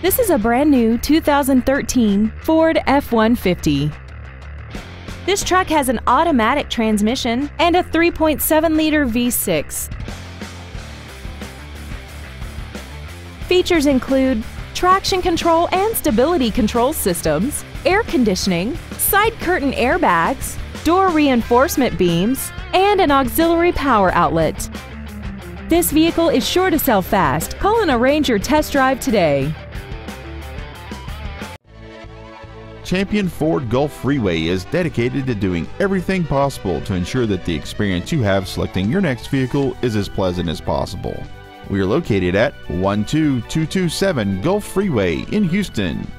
This is a brand new 2013 Ford F-150. This truck has an automatic transmission and a 3.7-liter V6. Features include traction control and stability control systems, air conditioning, side curtain airbags, door reinforcement beams, and an auxiliary power outlet. This vehicle is sure to sell fast. Call and arrange your test drive today. Champion Ford Gulf Freeway is dedicated to doing everything possible to ensure that the experience you have selecting your next vehicle is as pleasant as possible. We are located at 12227 Gulf Freeway in Houston.